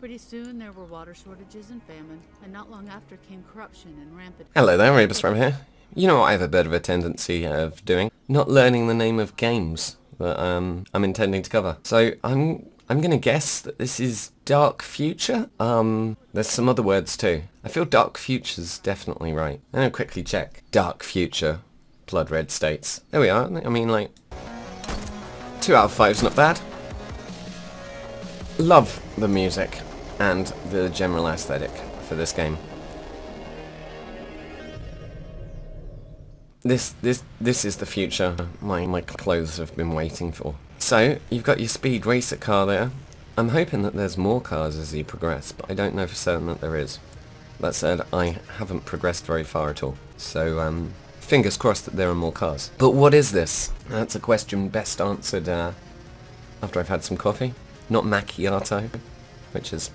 Pretty soon there were water shortages and famine, and not long after came corruption and rampant... Hello there, Rebus from here. You know what I have a bit of a tendency of doing? Not learning the name of games that um, I'm intending to cover. So I'm I'm gonna guess that this is Dark Future. Um, there's some other words too. I feel Dark Future's definitely right. I'm gonna quickly check. Dark Future, Blood Red States. There we are. I mean, like, two out of five's not bad. Love the music and the general aesthetic for this game. This this this is the future my my clothes have been waiting for. So you've got your speed racer car there. I'm hoping that there's more cars as you progress, but I don't know for certain that there is. That said, I haven't progressed very far at all. So um, fingers crossed that there are more cars. But what is this? That's a question best answered uh, after I've had some coffee. Not macchiato, which is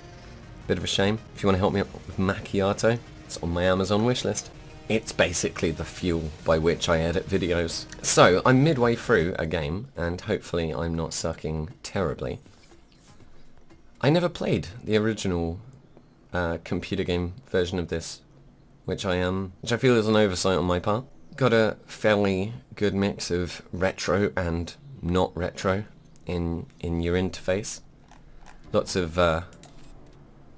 bit of a shame. If you want to help me out with macchiato, it's on my Amazon wishlist. It's basically the fuel by which I edit videos. So, I'm midway through a game, and hopefully I'm not sucking terribly. I never played the original uh, computer game version of this, which I um, which I feel is an oversight on my part. Got a fairly good mix of retro and not retro in in your interface. Lots of uh,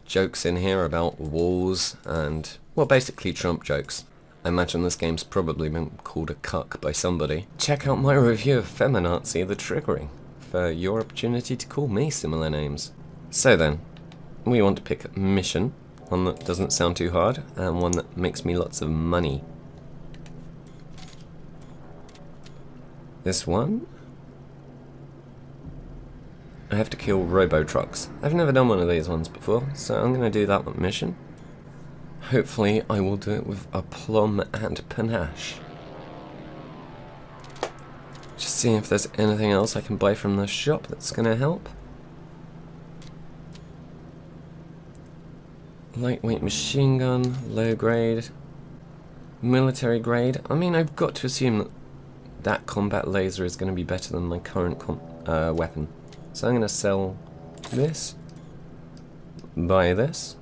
jokes in here about wars and well, basically Trump jokes. I imagine this game's probably been called a cuck by somebody. Check out my review of Feminazi The Triggering for your opportunity to call me similar names. So then, we want to pick a mission, one that doesn't sound too hard, and one that makes me lots of money. This one? I have to kill robo trucks. I've never done one of these ones before, so I'm going to do that mission. Hopefully I will do it with aplomb and panache. Just seeing if there's anything else I can buy from the shop that's going to help. Lightweight machine gun, low grade, military grade. I mean, I've got to assume that that combat laser is going to be better than my current uh, weapon. So I'm going to sell this, buy this,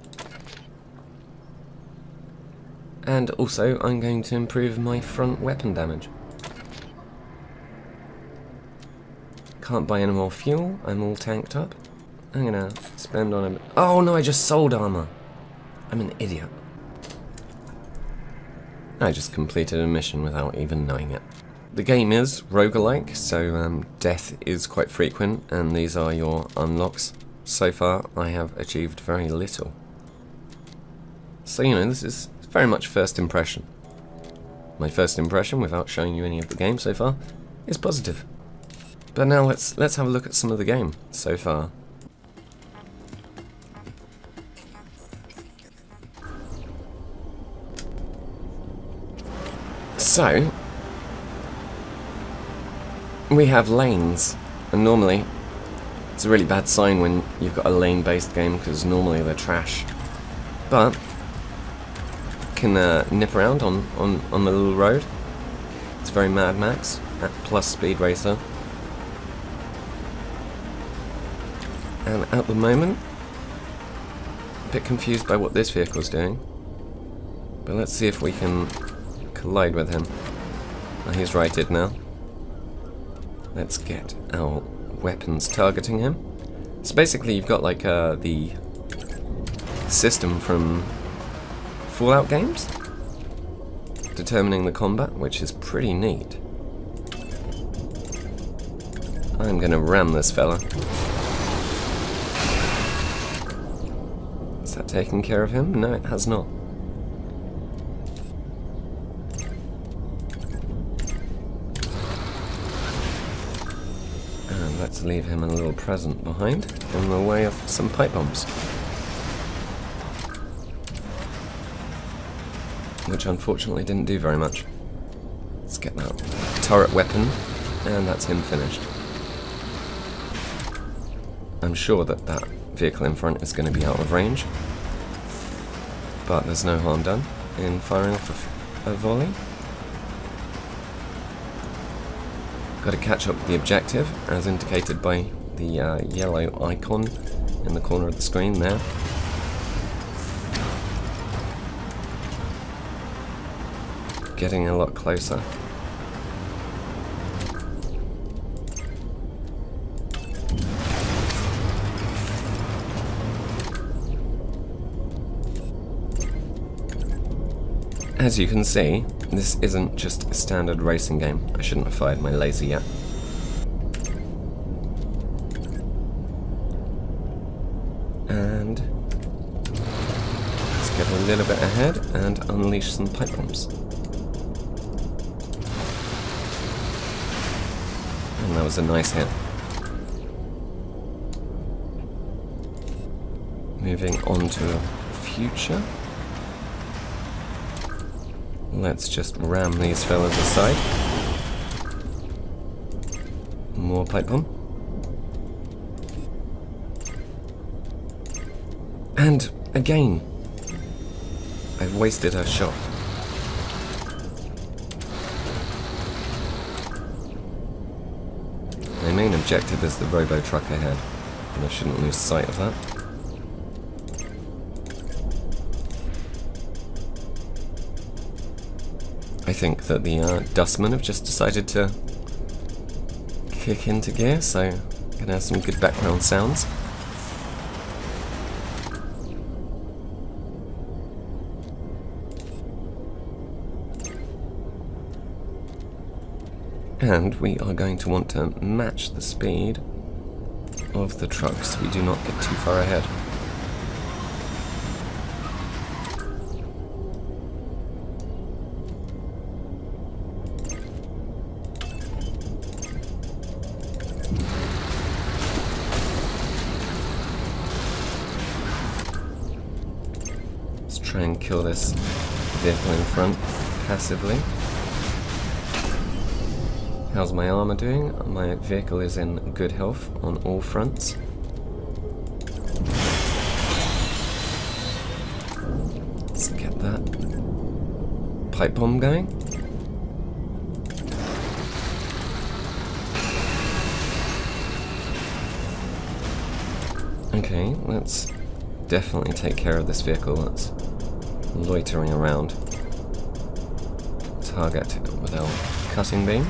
and also, I'm going to improve my front weapon damage. Can't buy any more fuel. I'm all tanked up. I'm gonna spend on a... Oh no, I just sold armor. I'm an idiot. I just completed a mission without even knowing it. The game is roguelike, so um, death is quite frequent, and these are your unlocks. So far, I have achieved very little. So, you know, this is very much first impression. My first impression, without showing you any of the game so far, is positive. But now let's let's have a look at some of the game so far. So, we have lanes, and normally it's a really bad sign when you've got a lane-based game because normally they're trash. But can uh, nip around on, on, on the little road. It's very Mad Max at plus Speed Racer. And at the moment, a bit confused by what this vehicle's doing. But let's see if we can collide with him. Oh, he's righted now. Let's get our weapons targeting him. So basically you've got like uh, the system from Fallout games, determining the combat, which is pretty neat. I'm gonna ram this fella. Is that taking care of him? No, it has not. Leave him a little present behind in the way of some pipe bombs. which unfortunately didn't do very much. Let's get that turret weapon, and that's him finished. I'm sure that that vehicle in front is going to be out of range, but there's no harm done in firing off a volley. Got to catch up with the objective, as indicated by the uh, yellow icon in the corner of the screen there. Getting a lot closer. As you can see, this isn't just a standard racing game. I shouldn't have fired my laser yet. And let's get a little bit ahead and unleash some pipe bombs. And that was a nice hit. Moving on to future. Let's just ram these fellas aside. More pipe bomb. And again, I've wasted a shot. My main objective is the robo truck ahead, and I shouldn't lose sight of that. I think that the uh, Dustmen have just decided to kick into gear, so gonna have some good background sounds. And we are going to want to match the speed of the truck so we do not get too far ahead. Let's try and kill this vehicle in front passively. How's my armor doing? My vehicle is in good health on all fronts. Let's get that pipe bomb going. Okay, let's definitely take care of this vehicle that's loitering around. Target with our cutting beam.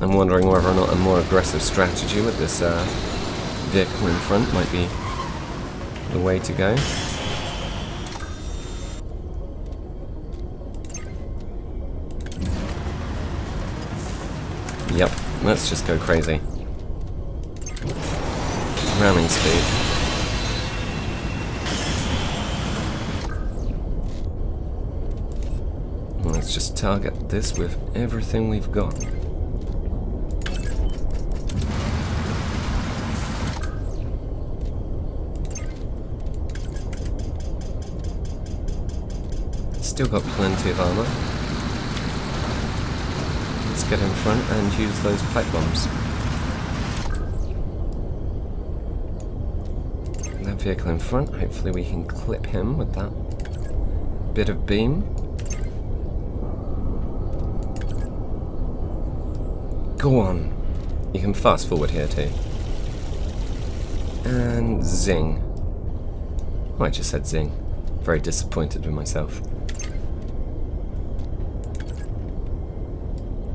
I'm wondering whether or not a more aggressive strategy with this uh, vehicle in front might be the way to go. Yep, let's just go crazy. Ramming speed. Let's just target this with everything we've got. Still got plenty of armor. Let's get in front and use those pipe bombs. Vehicle in front, hopefully we can clip him with that bit of beam. Go on. You can fast forward here too. And zing. Oh, I just said zing. Very disappointed with myself.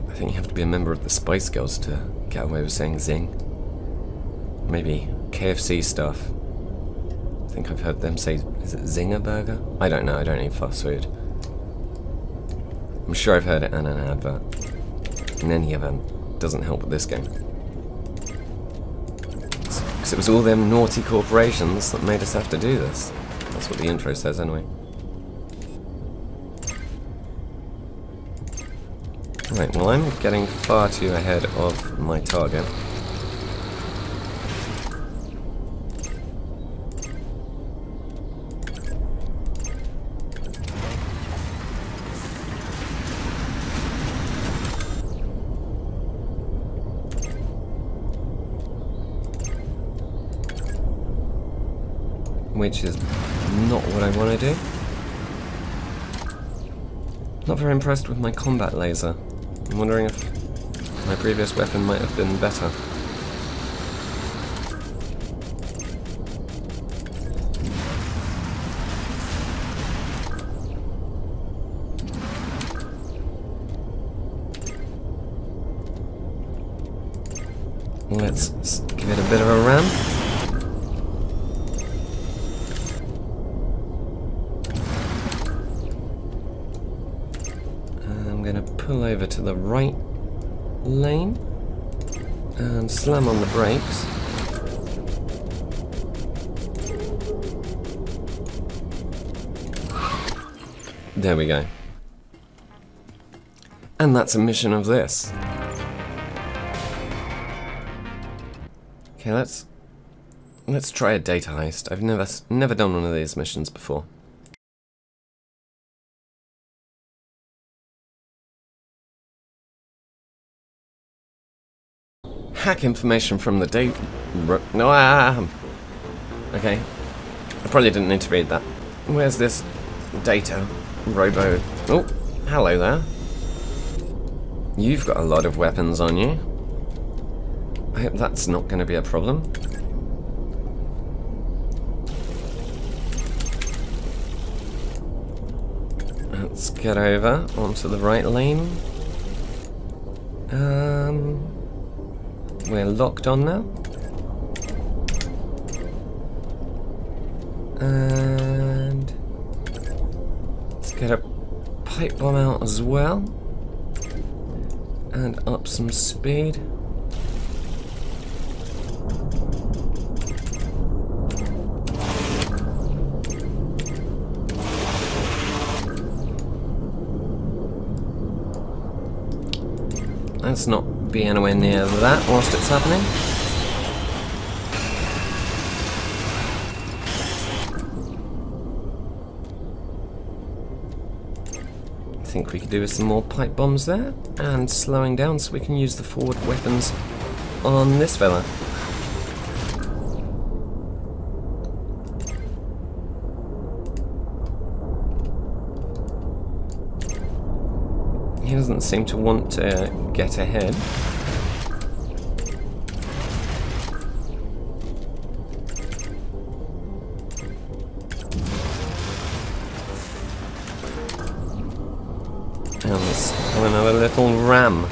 I think you have to be a member of the Spice Girls to get away with saying zing. Maybe KFC stuff. I think I've heard them say, is it Zinger Burger? I don't know, I don't eat fast food. I'm sure I've heard it in an advert. In any event, doesn't help with this game. Because it was all them naughty corporations that made us have to do this. That's what the intro says anyway. Right, well I'm getting far too ahead of my target. Which is not what I want to do. Not very impressed with my combat laser. I'm wondering if my previous weapon might have been better. Let's give it a bit of a ram. Pull over to the right lane and slam on the brakes. There we go. And that's a mission of this. Okay, let's let's try a data heist. I've never never done one of these missions before. Hack information from the date. No, ah, okay. I probably didn't need to read that. Where's this data? Robo. Oh, hello there. You've got a lot of weapons on you. I hope that's not going to be a problem. Let's get over onto the right lane. Um, we're locked on now. And let's get a pipe bomb out as well. And up some speed. Let's not be anywhere near that whilst it's happening. I think we could do with some more pipe bombs there, and slowing down so we can use the forward weapons on this fella. He doesn't seem to want to get ahead. And another little ram.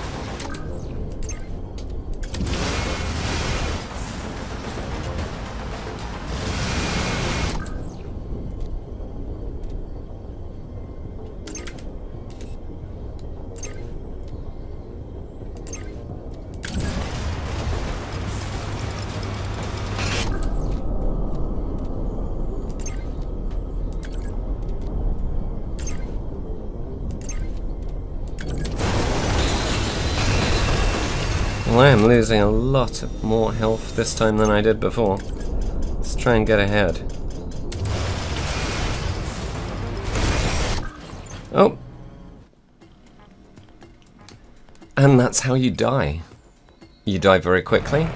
I am losing a lot more health this time than I did before. Let's try and get ahead. Oh! And that's how you die. You die very quickly.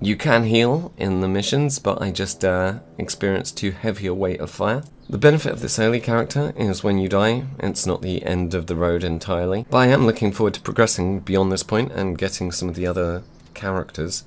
You can heal in the missions, but I just uh, experienced too heavy a weight of fire. The benefit of this early character is when you die, it's not the end of the road entirely. But I am looking forward to progressing beyond this point and getting some of the other characters.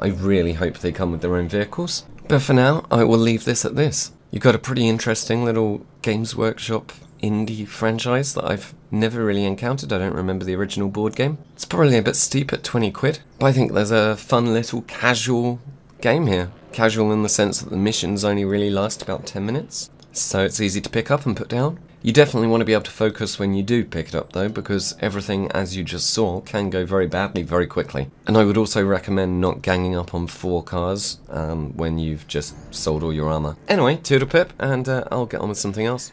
I really hope they come with their own vehicles. But for now, I will leave this at this. You've got a pretty interesting little Games Workshop indie franchise that I've never really encountered. I don't remember the original board game. It's probably a bit steep at 20 quid, but I think there's a fun little casual game here. Casual in the sense that the missions only really last about 10 minutes so it's easy to pick up and put down. You definitely want to be able to focus when you do pick it up though, because everything, as you just saw, can go very badly very quickly. And I would also recommend not ganging up on four cars um, when you've just sold all your armour. Anyway, toodle pip, and uh, I'll get on with something else.